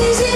decision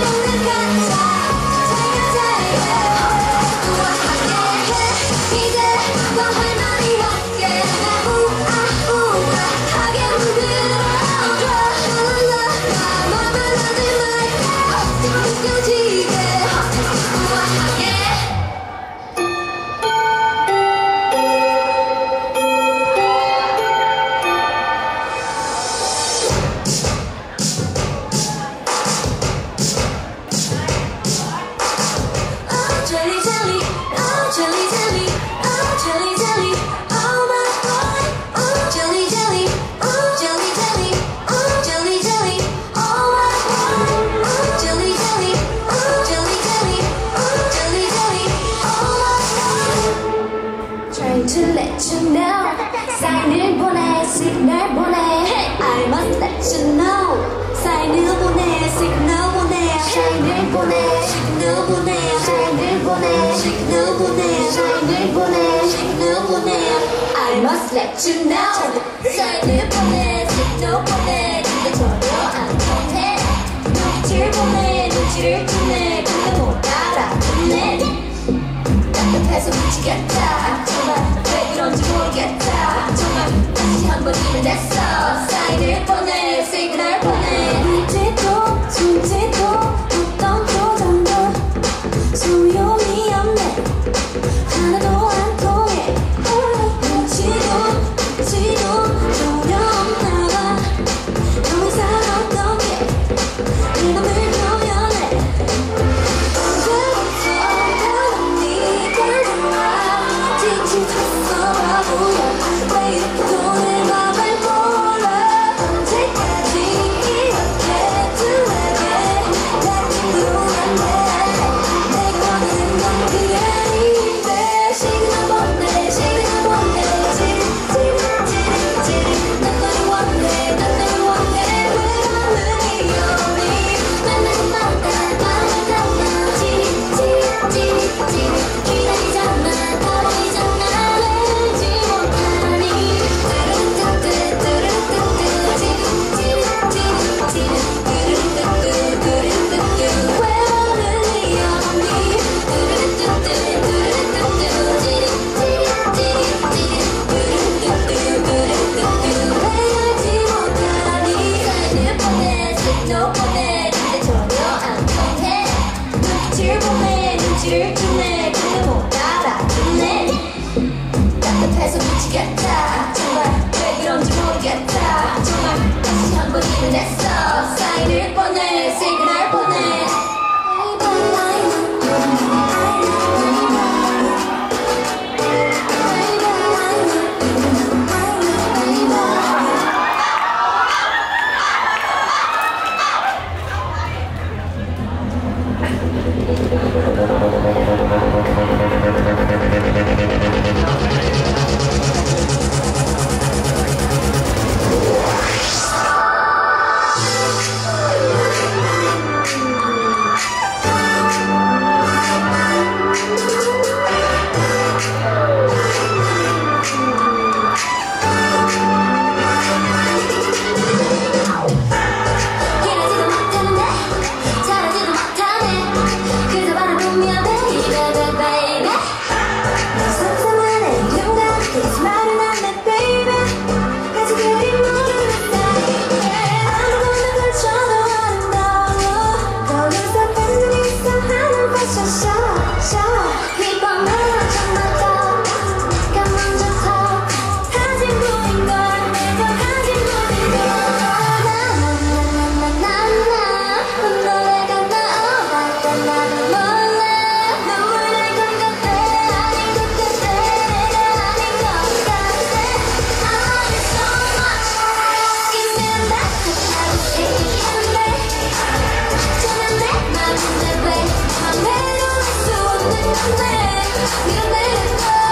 must let you know. 사인을 보내 집도 보내 근데 전혀 안 보내 눈치를 보내 눈치를 보내 근데 못 알아듣네 답답해서 미치겠다 정말 왜 이런지 모르겠다 정말 다시 한번 이면 됐어 사인을 보내 시그널 부딪혔어 사인을 보내 You can live, you can